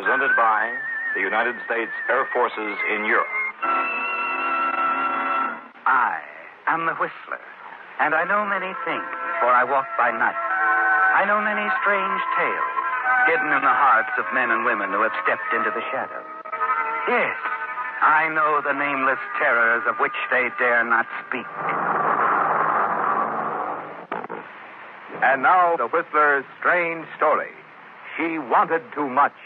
presented by the United States Air Forces in Europe. I am the Whistler, and I know many things, for I walk by night. I know many strange tales, hidden in the hearts of men and women who have stepped into the shadows. Yes, I know the nameless terrors of which they dare not speak. And now, the Whistler's strange story. She wanted too much.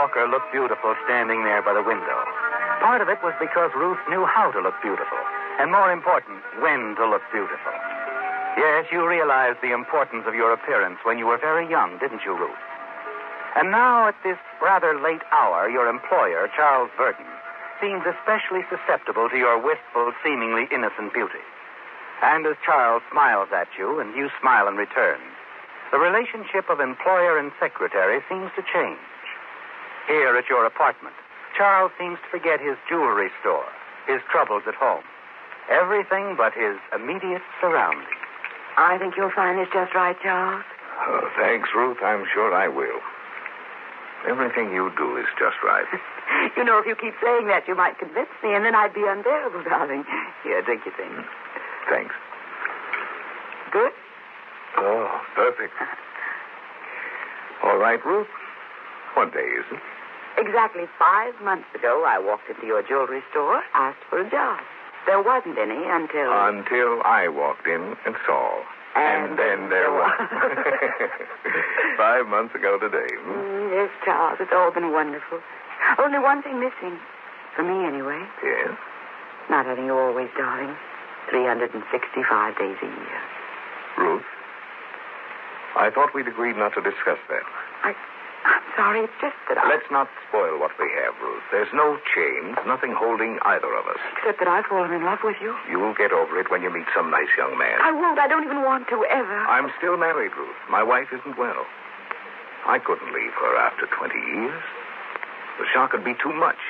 Walker looked beautiful standing there by the window. Part of it was because Ruth knew how to look beautiful, and more important, when to look beautiful. Yes, you realized the importance of your appearance when you were very young, didn't you, Ruth? And now, at this rather late hour, your employer, Charles Burton, seems especially susceptible to your wistful, seemingly innocent beauty. And as Charles smiles at you, and you smile in return, the relationship of employer and secretary seems to change. Here at your apartment, Charles seems to forget his jewelry store, his troubles at home, everything but his immediate surroundings. I think you'll find this just right, Charles. Oh, thanks, Ruth. I'm sure I will. Everything you do is just right. you know, if you keep saying that, you might convince me, and then I'd be unbearable, darling. Here, drink your thing. Mm, thanks. Good? Oh, perfect. All right, Ruth. What day is it? Exactly five months ago, I walked into your jewelry store, asked for a job. There wasn't any until. Until I walked in and saw. And then there was. Five months ago today. Hmm? Mm, yes, Charles, it's all been wonderful. Only one thing missing. For me, anyway. Yes? Not having you always, darling. 365 days a year. Ruth? I thought we'd agreed not to discuss that. I, I'm sorry, it's just that I... Let's not spoil what we have, Ruth. There's no chains, nothing holding either of us. Except that I've fallen in love with you. You'll get over it when you meet some nice young man. I won't. I don't even want to, ever. I'm still married, Ruth. My wife isn't well. I couldn't leave her after 20 years. The shock would be too much.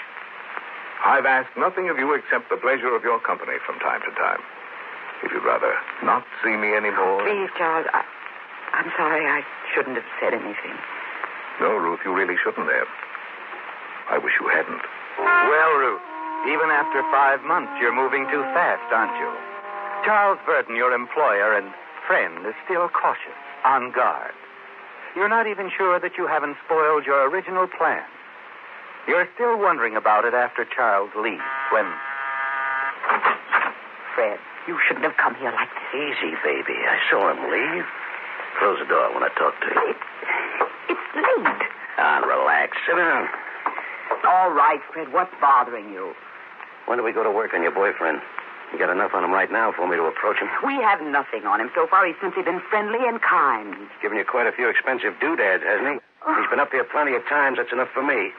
I've asked nothing of you except the pleasure of your company from time to time. If you'd rather not see me anymore. Please, Charles, I, I'm sorry. I shouldn't have said anything. No, Ruth, you really shouldn't have. I wish you hadn't. Well, Ruth, even after five months, you're moving too fast, aren't you? Charles Burton, your employer and friend, is still cautious, on guard. You're not even sure that you haven't spoiled your original plan. You're still wondering about it after Charles leaves, when. Fred, you shouldn't have come here like this. Easy, baby. I saw him leave. Close the door when I talk to you. It's, it's late. Ah, relax. Sit down. All right, Fred, what's bothering you? When do we go to work on your boyfriend? You got enough on him right now for me to approach him? We have nothing on him so far. He's simply been friendly and kind. He's given you quite a few expensive doodads, hasn't he? Oh. He's been up here plenty of times. That's enough for me.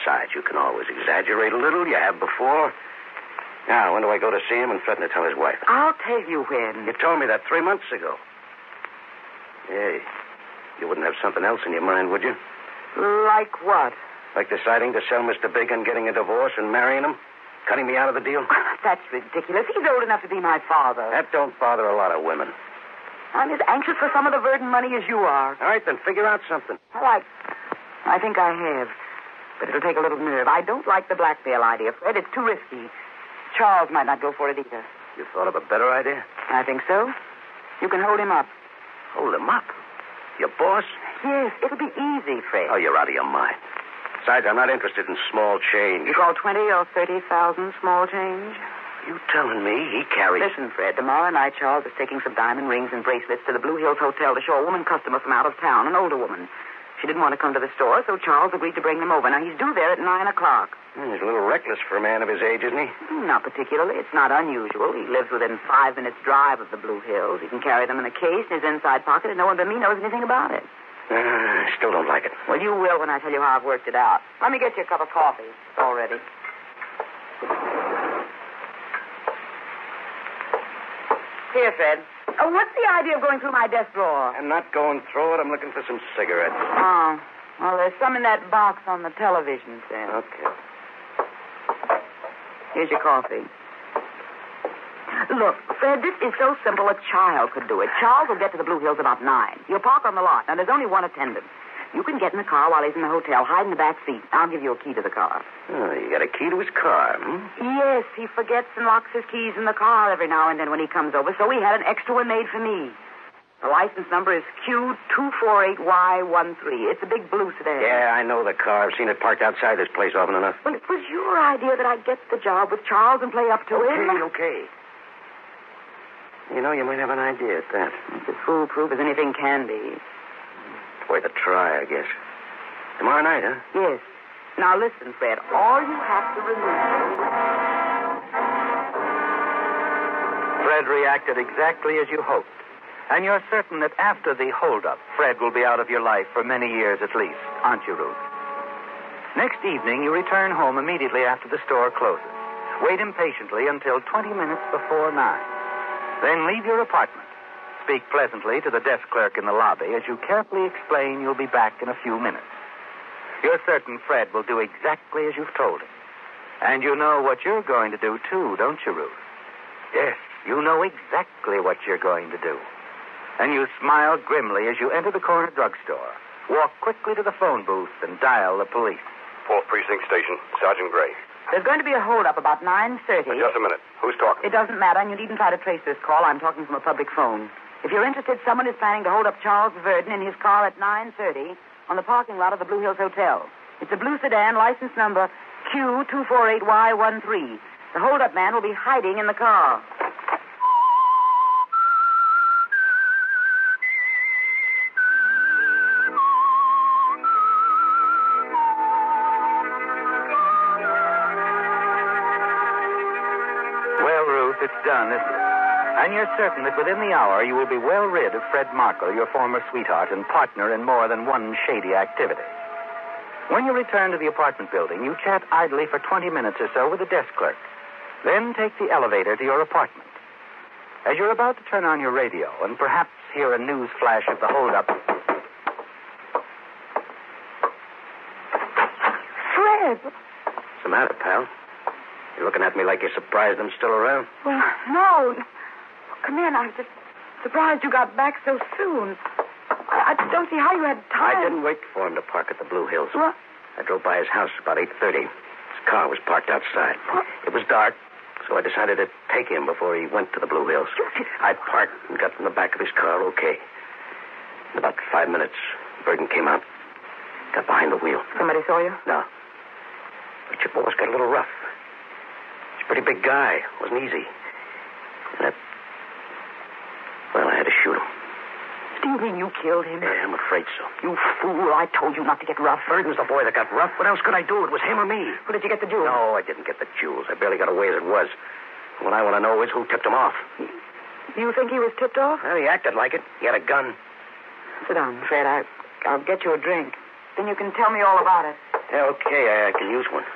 Besides, you can always exaggerate a little. You have before. Now, when do I go to see him and threaten to tell his wife? I'll tell you when. You told me that three months ago. Yeah. You wouldn't have something else in your mind, would you? Like what? Like deciding to sell Mr. Big and getting a divorce and marrying him? Cutting me out of the deal? That's ridiculous. He's old enough to be my father. That don't bother a lot of women. I'm as anxious for some of the Verdon money as you are. All right, then figure out something. Well, I, I think I have. But it'll take a little nerve. I don't like the blackmail idea, Fred. It's too risky. Charles might not go for it either. You thought of a better idea? I think so. You can hold him up. Hold him up. Your boss? Yes, it'll be easy, Fred. Oh, you're out of your mind. Besides, I'm not interested in small change. You call twenty or thirty thousand small change? You telling me he carries... Listen, Fred. Tomorrow night, Charles is taking some diamond rings and bracelets to the Blue Hills Hotel to show a woman customer from out of town, an older woman. She didn't want to come to the store, so Charles agreed to bring them over. Now, he's due there at nine o'clock. He's a little reckless for a man of his age, isn't he? Not particularly. It's not unusual. He lives within five minutes' drive of the Blue Hills. He can carry them in a case in his inside pocket, and no one but me knows anything about it. Uh, I still don't like it. Well, you will when I tell you how I've worked it out. Let me get you a cup of coffee. It's all ready. Here, Fred. Oh, what's the idea of going through my desk drawer? I'm not going through it. I'm looking for some cigarettes. Oh, well, there's some in that box on the television set. Okay. Here's your coffee. Look, Fred, this is so simple a child could do it. Charles will get to the Blue Hills about nine. You'll park on the lot. Now, there's only one attendant. You can get in the car while he's in the hotel, hide in the back seat. I'll give you a key to the car. Oh, you got a key to his car, hmm? Yes, he forgets and locks his keys in the car every now and then when he comes over, so we had an extra one made for me. The license number is Q248Y13. It's a big blue sedan. Yeah, I know the car. I've seen it parked outside this place often enough. Well, it was your idea that I'd get the job with Charles and play up to him. Okay, okay. You know, you might have an idea at that. It's as foolproof as anything can be. It's worth a try, I guess. Tomorrow night, huh? Yes. Now listen, Fred. All you have to remember. Fred reacted exactly as you hoped. And you're certain that after the holdup, Fred will be out of your life for many years at least, aren't you, Ruth? Next evening, you return home immediately after the store closes. Wait impatiently until 20 minutes before 9. Then leave your apartment. Speak pleasantly to the desk clerk in the lobby as you carefully explain you'll be back in a few minutes. You're certain Fred will do exactly as you've told him. And you know what you're going to do, too, don't you, Ruth? Yes, you know exactly what you're going to do. And you smile grimly as you enter the corner drugstore. Walk quickly to the phone booth and dial the police. Fourth Precinct Station, Sergeant Gray. There's going to be a holdup about 9.30. Just a minute. Who's talking? It doesn't matter, and you needn't try to trace this call. I'm talking from a public phone. If you're interested, someone is planning to hold up Charles Verdon in his car at 9.30 on the parking lot of the Blue Hills Hotel. It's a blue sedan, license number Q248Y13. The holdup man will be hiding in the car. Certain that within the hour you will be well rid of Fred Markle, your former sweetheart and partner in more than one shady activity. When you return to the apartment building, you chat idly for 20 minutes or so with the desk clerk. Then take the elevator to your apartment. As you're about to turn on your radio and perhaps hear a news flash of the holdup, Fred! What's the matter, pal? You're looking at me like you're surprised I'm still around? Well, no. Come in. I'm just surprised you got back so soon. I, I don't see how you had time. I didn't wait for him to park at the Blue Hills. What? I drove by his house about 8.30. His car was parked outside. What? It was dark, so I decided to take him before he went to the Blue Hills. I parked and got in the back of his car okay. In about five minutes, Burton came out, got behind the wheel. Somebody saw you? No. But your boss got a little rough. He's a pretty big guy. Wasn't easy. And that... Well, I had to shoot him. Do you mean you killed him? Yeah, I'm afraid so. You fool. I told you not to get rough. Burton's the boy that got rough. What else could I do? It was him or me. Where did you get the jewels? No, I didn't get the jewels. I barely got away as it was. What I want to know is who tipped him off. You think he was tipped off? Well, he acted like it. He had a gun. Sit down, Fred. I, I'll get you a drink. Then you can tell me all about it. Yeah, okay, I, I can use one.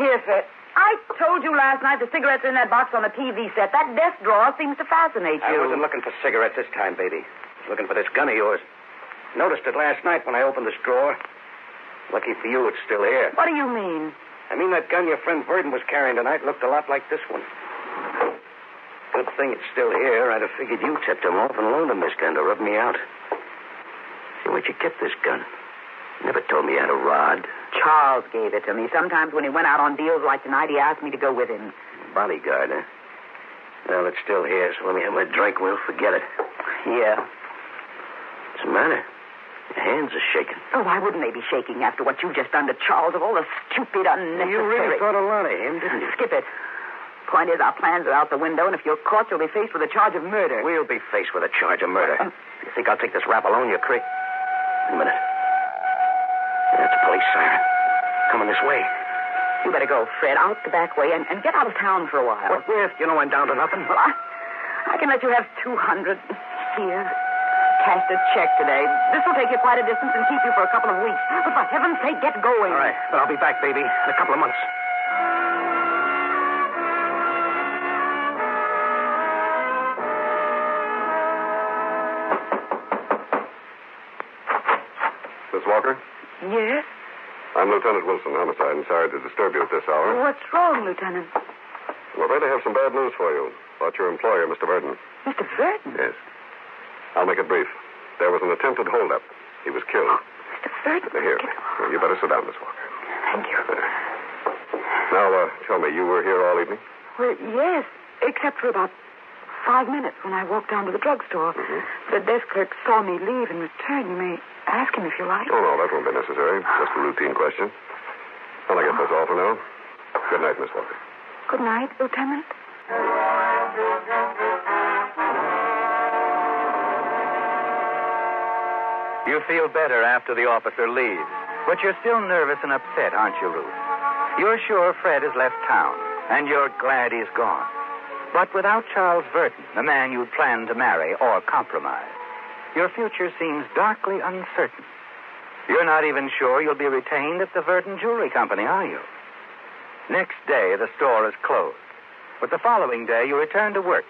Here, Fred. I told you last night the cigarettes in that box on the TV set. That desk drawer seems to fascinate you. I wasn't looking for cigarettes this time, baby. I was looking for this gun of yours. Noticed it last night when I opened this drawer. Lucky for you, it's still here. What do you mean? I mean, that gun your friend Burton was carrying tonight looked a lot like this one. Good thing it's still here. I'd have figured you tipped him off and loaned him this gun to rub me out. See, where'd you get this gun? Never told me you had a rod. Charles gave it to me. Sometimes when he went out on deals like tonight, he asked me to go with him. Bodyguard, huh? Well, it's still here, so let me have my drink. We'll forget it. Yeah. What's the matter? Your hands are shaking. Oh, why wouldn't they be shaking after what you've just done to Charles of all the stupid, unnecessary... You really thought a lot of him, didn't you? Skip it. Point is, our plans are out the window, and if you're caught, you'll be faced with a charge of murder. We'll be faced with a charge of murder. Uh, You think I'll take this rap alone? You're crazy. Wait a minute. That's a police siren. Coming this way. You better go, Fred, out the back way and, and get out of town for a while. What with? You know I'm down to nothing. Well, I, I can let you have 200 here. Cashed a check today. This will take you quite a distance and keep you for a couple of weeks. But for heaven's sake, get going. All right, but I'll be back, baby, in a couple of months. Yes? I'm Lieutenant Wilson, homicide, and sorry to disturb you at this hour. What's wrong, Lieutenant? I'm afraid I have some bad news for you about your employer, Mr. Verdon. Mr. Burton? Yes. I'll make it brief. There was an attempted holdup. He was killed. Mr. Burton? Here, you better sit down, Miss Walker. Thank you. Now, uh, tell me, you were here all evening? Well, yes, except for about five minutes when I walked down to the drugstore. Mm-hmm. The desk clerk saw me leave and return. You may ask him if you like. Oh, no, that won't be necessary. Just a routine question. Well, I guess that's all for now. Good night, Miss Walker. Good night, Lieutenant. You feel better after the officer leaves, but you're still nervous and upset, aren't you, Ruth? You're sure Fred has left town, and you're glad he's gone. But without Charles Burton, the man you'd planned to marry or compromise, your future seems darkly uncertain. You're not even sure you'll be retained at the Verdon Jewelry Company, are you? Next day, the store is closed. But the following day, you return to work.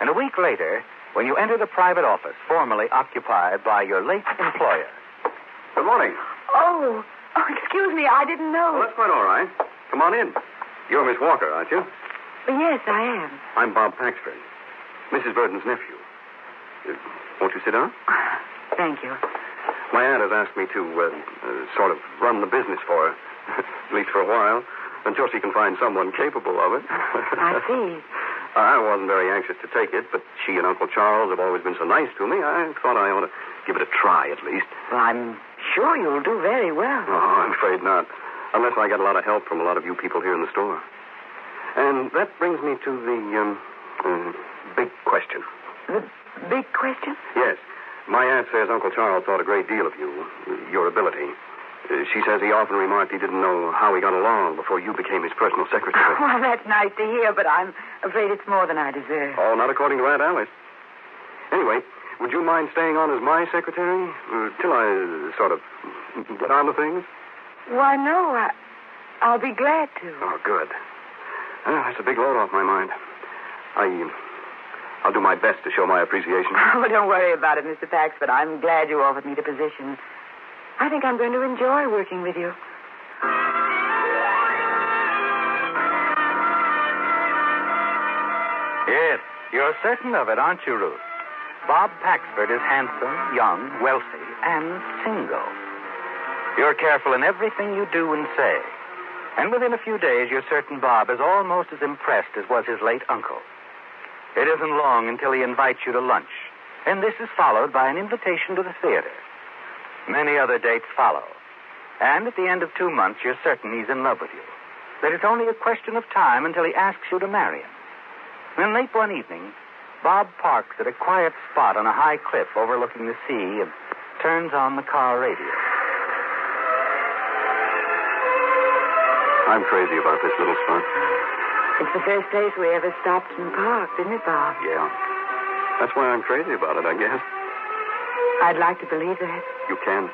And a week later, when you enter the private office formerly occupied by your late employer. Good morning. Oh, oh, excuse me. I didn't know. Well, that's quite all right. Come on in. You're Miss Walker, aren't you? Yes, I am. I'm Bob Paxford, Mrs. Burton's nephew. Uh, won't you sit down? Thank you. My aunt has asked me to uh, uh, sort of run the business for her, at least for a while, until she can find someone capable of it. I see. I wasn't very anxious to take it, but she and Uncle Charles have always been so nice to me, I thought I ought to give it a try at least. Well, I'm sure you'll do very well. Oh, I'm afraid not. Unless I get a lot of help from a lot of you people here in the store. And that brings me to the um, uh, big question. The big question? Yes. My aunt says Uncle Charles thought a great deal of you, your ability. Uh, she says he often remarked he didn't know how he got along before you became his personal secretary. Well, that's nice to hear, but I'm afraid it's more than I deserve. oh, not according to Aunt Alice. Anyway, would you mind staying on as my secretary uh, till I uh, sort of get on to things? Why, no. I, I'll be glad to. Oh, good. Ah, that's a big load off my mind. I, I'll do my best to show my appreciation. Oh, don't worry about it, Mr. Paxford. I'm glad you offered me the position. I think I'm going to enjoy working with you. Yes, you're certain of it, aren't you, Ruth? Bob Paxford is handsome, young, wealthy, and single. You're careful in everything you do and say. And within a few days, you're certain Bob is almost as impressed as was his late uncle. It isn't long until he invites you to lunch, and this is followed by an invitation to the theater. Many other dates follow. And at the end of two months, you're certain he's in love with you. That it's only a question of time until he asks you to marry him. Then late one evening, Bob parks at a quiet spot on a high cliff overlooking the sea and turns on the car radio. I'm crazy about this little spot. It's the first place we ever stopped and parked, isn't it, Bob? Yeah. That's why I'm crazy about it, I guess. I'd like to believe that. You can.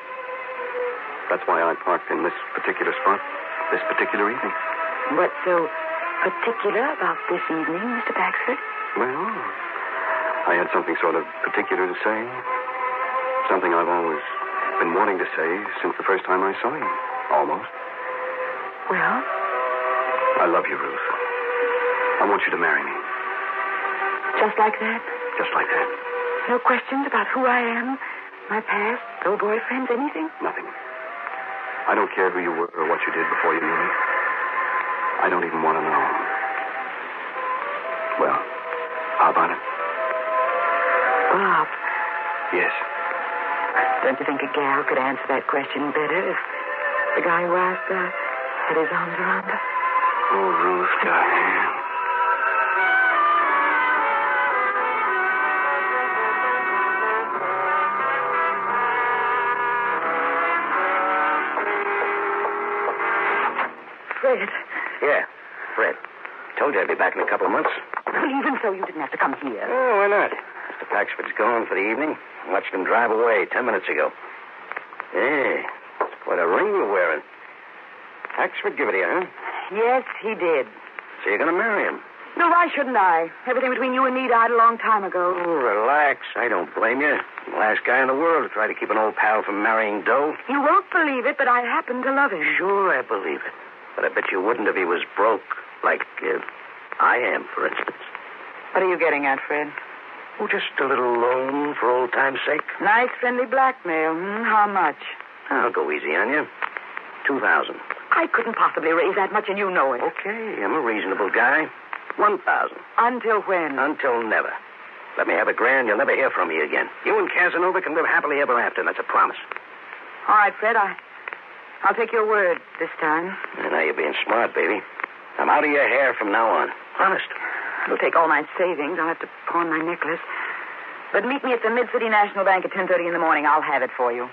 That's why I parked in this particular spot, this particular evening. What's so particular about this evening, Mr. Paxford? Well, I had something sort of particular to say. Something I've always been wanting to say since the first time I saw you. Almost. Well, I love you, Ruth. I want you to marry me. just like that? Just like that. No questions about who I am, my past, no boyfriends, anything? Nothing. I don't care who you were or what you did before you knew me. I don't even want to know. Well, how about it? Bob, Yes. don't you think a gal could answer that question better if the guy who asked uh, had his arms around her? Oh, Ruth, darling. Fred, Yeah, Fred. Told you I'd be back in a couple of months. well, even so, you didn't have to come here. Oh, why not? Mr. Paxford's gone for the evening. Watched him drive away ten minutes ago. Hey, what a ring you're wearing. Give it to you, huh? Yes, he did. So you're going to marry him. No, why shouldn't I? Everything between you and me died a long time ago. Oh, relax. I don't blame you. I'm the last guy in the world to try to keep an old pal from marrying dough. You won't believe it, but I happen to love him. Sure, I believe it. But I bet you wouldn't if he was broke, like uh, I am, for instance. What are you getting at, Fred? Oh, just a little loan for old time's sake. Nice friendly blackmail. Hmm? How much? I'll go easy on you. Two thousand. I couldn't possibly raise that much, and you know it. Okay, I'm a reasonable guy. One thousand. Until when? Until never. Let me have a grand, you'll never hear from me again. You and Casanova can live happily ever after. That's a promise. All right, Fred. I, I'll take your word this time. Now you're being smart, baby. I'm out of your hair from now on. Honest. It'll take all my savings. I'll have to pawn my necklace. But meet me at the Mid City National Bank at 10.30 in the morning. I'll have it for you.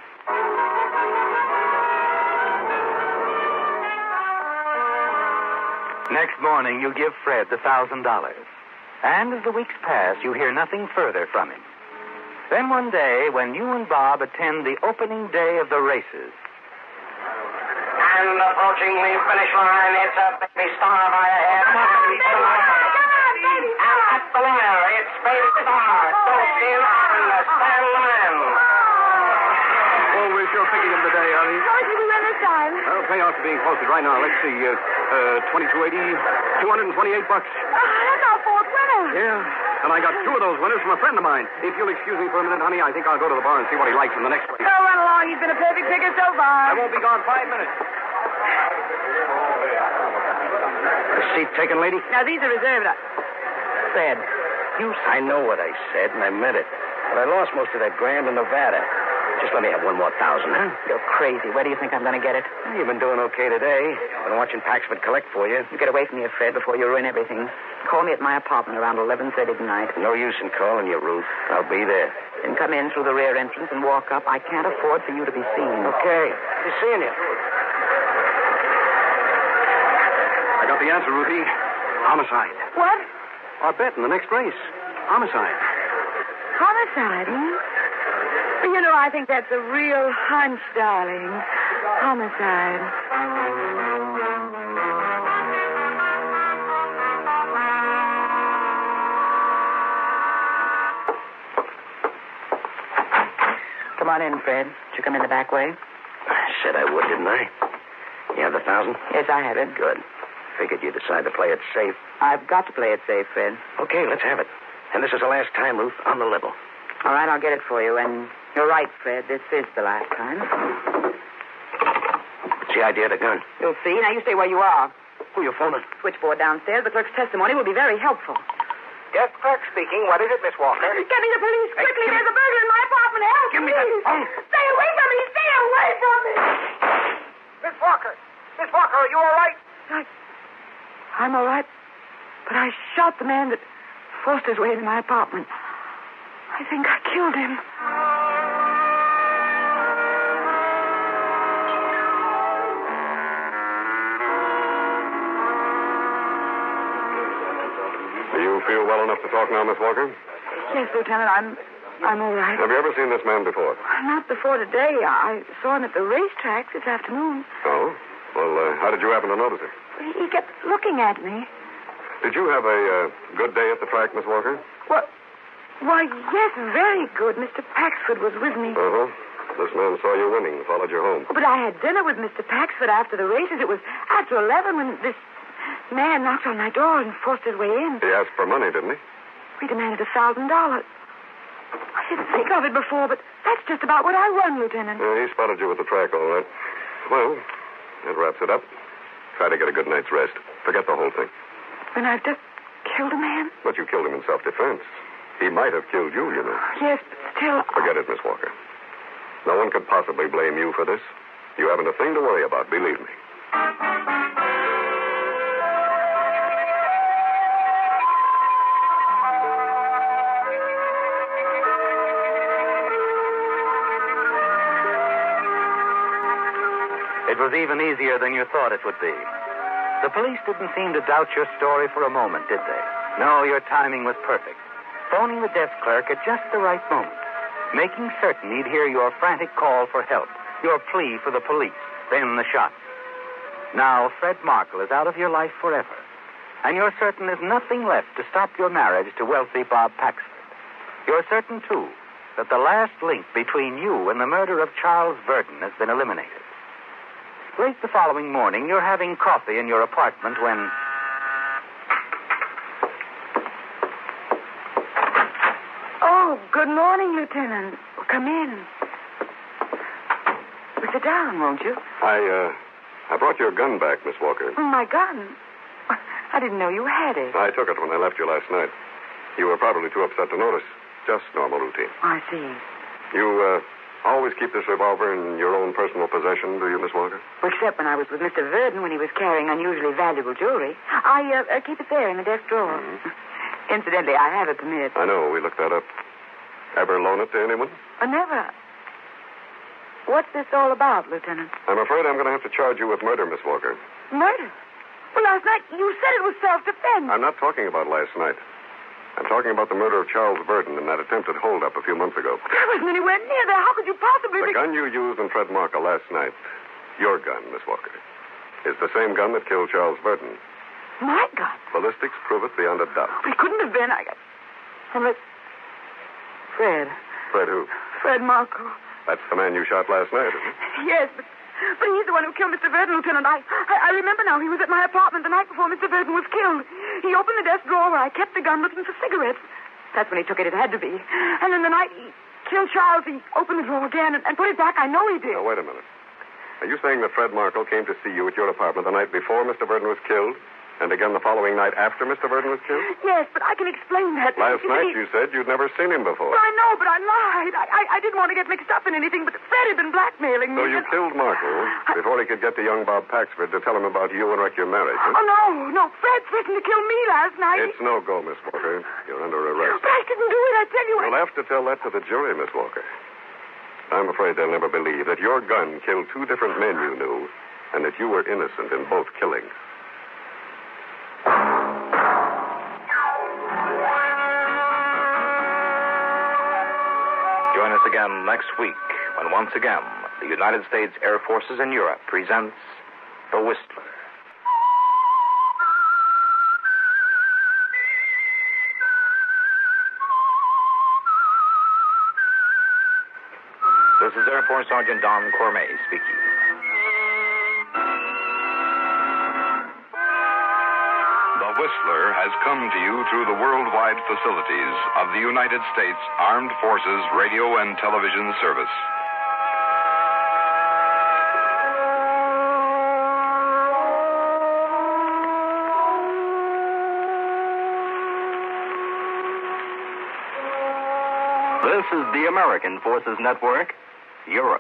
Next morning, you give Fred the thousand dollars. And as the weeks pass, you hear nothing further from him. Then one day, when you and Bob attend the opening day of the races, And approaching the finish line, it's a baby star by a head. And at the winner, it's baby star, Dulcin and Stan Oh, sure picking him today, Arnie. Georgie, we win this time. Well, payoffs are being posted right now. Let's see. Uh, uh, 2280, 228 bucks. that's our fourth winner. Yeah. And I got two of those winners from a friend of mine. If you'll excuse me for a minute, honey, I think I'll go to the bar and see what he likes in the next place. Go run along. He's been a perfect picker so far. I won't be gone five minutes. The seat taken, lady? Now, these are reserved. Fred, you... I know what I said, and I meant it. But I lost most of that grand in Nevada. Just let me have one more thousand, huh? You're crazy. Where do you think I'm going to get it? Well, You've been doing okay today. I've been watching Paxford collect for you. You get away from here, Fred, before you ruin everything. Call me at my apartment around 11.30 tonight. No use in calling you, Ruth. I'll be there. Then come in through the rear entrance and walk up. I can't afford for you to be seen. Okay. Be seeing you. I got the answer, Ruthie. Homicide. What? Our bet in the next race. Homicide. Homicide, hmm? Well, you know, I think that's a real hunch, darling. Homicide. Come on in, Fred. Did you come in the back way? I said I would, didn't I? You have the thousand? Yes, I have it. Good. Figured you'd decide to play it safe. I've got to play it safe, Fred. Okay, let's have it. And this is the last time, Ruth, on the level. All right, I'll get it for you. And you're right, Fred. This is the last time. What's the idea of the gun? You'll see. Now you stay where you are. Who you phoning? Switchboard downstairs. The clerk's testimony will be very helpful. Yes, clerk speaking. What is it, Miss Walker? Get me the police Hey, quickly. me- There's a burglar in my apartment. Help Give me please. that phone. Stay away from me. Stay away from me. Miss Walker. Miss Walker, are you all right? I, I'm all right, but I shot the man that forced his way into my apartment. I think I killed him. You feel well enough to talk now, Miss Walker? Yes, Lieutenant, I'm I'm all right. Have you ever seen this man before? Not before today. I saw him at the racetrack this afternoon. Oh? Well, uh, how did you happen to notice him? He kept looking at me. Did you have a uh, good day at the track, Miss Walker? What? Why, yes, very good. Mr. Paxford was with me. Uh-huh. This man saw you winning, followed you home. But I had dinner with Mr. Paxford after the races. It was after 11 when this man knocked on my door and forced his way in. He asked for money, didn't he? He demanded a $1,000. I didn't think of it before, but that's just about what I won, Lieutenant. Yeah, he spotted you with the track, all right. Well, that wraps it up. Try to get a good night's rest. Forget the whole thing. When I've just killed a man? But you killed him in self-defense. He might have killed you, you know. Yes, but still. Forget it, Miss Walker. No one could possibly blame you for this. You haven't a thing to worry about, believe me. It was even easier than you thought it would be. The police didn't seem to doubt your story for a moment, did they? No, your timing was perfect. Phoning the desk clerk at just the right moment. Making certain he'd hear your frantic call for help, your plea for the police, then the shots. Now, Fred Markle is out of your life forever. And you're certain there's nothing left to stop your marriage to wealthy Bob Paxford. You're certain, too, that the last link between you and the murder of Charles Verdon has been eliminated. Late the following morning, you're having coffee in your apartment when. Oh, good morning, Lieutenant. Come in. Sit down, won't you? I, uh, I brought your gun back, Miss Walker. My gun. I didn't know you had it. I took it when I left you last night. You were probably too upset to notice. Just normal routine. I see. You, uh, always keep this revolver in your own personal possession, do you, Miss Walker? Well, except when I was with Mr. Verdon when he was carrying unusually valuable jewelry. I uh, uh, keep it there in the desk drawer. Incidentally, I have a permit. I know. We looked that up. Ever loan it to anyone? Uh, never. What's this all about, Lieutenant? I'm afraid I'm going to have to charge you with murder, Miss Walker. Murder? Well, last night you said it was self-defense. I'm not talking about last night. I'm talking about the murder of Charles Verdon and that attempted holdup a few months ago. I wasn't anywhere near there. How could you possibly The be... gun you used in Fred Markle last night, your gun, Miss Walker, is the same gun that killed Charles Verdon. My God. Ballistics prove it beyond a doubt. It couldn't have been. I... Unless... Fred. Fred who? Fred Markle. That's the man you shot last night, isn't it? Yes, but, but he's the one who killed Mr. Verdon, Lieutenant. I, I, I remember now. He was at my apartment the night before Mr. Verdon was killed. He opened the desk drawer where I kept the gun looking for cigarettes. That's when he took it. It had to be. And then the night he killed Charles, he opened the drawer again and, and put it back. I know he did. Now, wait a minute. Are you saying that Fred Markle came to see you at your apartment the night before Mr. Verdon was killed? And again the following night after Mr. Verdon was killed? Yes, but I can explain that. Last You night see- you said you'd never seen him before. Well, I know, but I lied. I, I, I didn't want to get mixed up in anything, but Fred had been blackmailing me. So you and- killed Markle before he could get to young Bob Paxford to tell him about you and wreck your marriage. huh? Oh, no, no. Fred threatened to kill me last night. It's no go, Miss Walker. You're under arrest. But I didn't do it, I tell you. I... You'll have to tell that to the jury, Miss Walker. I'm afraid they'll never believe that your gun killed two different men you knew and that you were innocent in both killings. Again next week when once again the United States Air Forces in Europe presents The Whistler. This is Air Force Sergeant Don Cormay speaking. Whistler has come to you through the worldwide facilities of the United States Armed Forces Radio and Television Service. This is the American Forces Network, Europe.